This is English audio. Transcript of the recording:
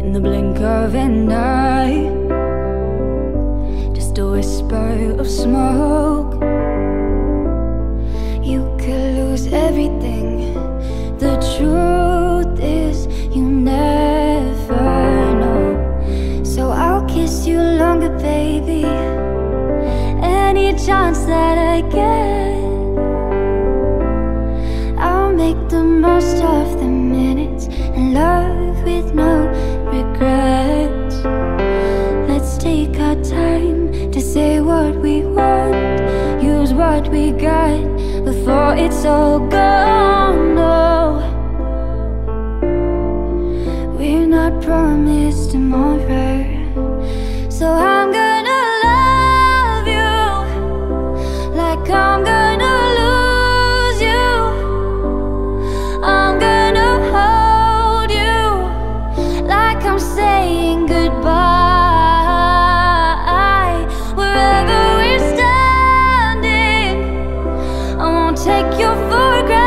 in the blink of an eye. Just a whisper of smoke. You could lose everything. The truth is, you never know. So I'll kiss you longer, baby. Any chance that I get, I'll make the most of take our time to say what we want Use what we got before it's all gone. No, we're not promised tomorrow So I'm gonna love you like I'm gonna lose you. Like i'm saying won't take your photograph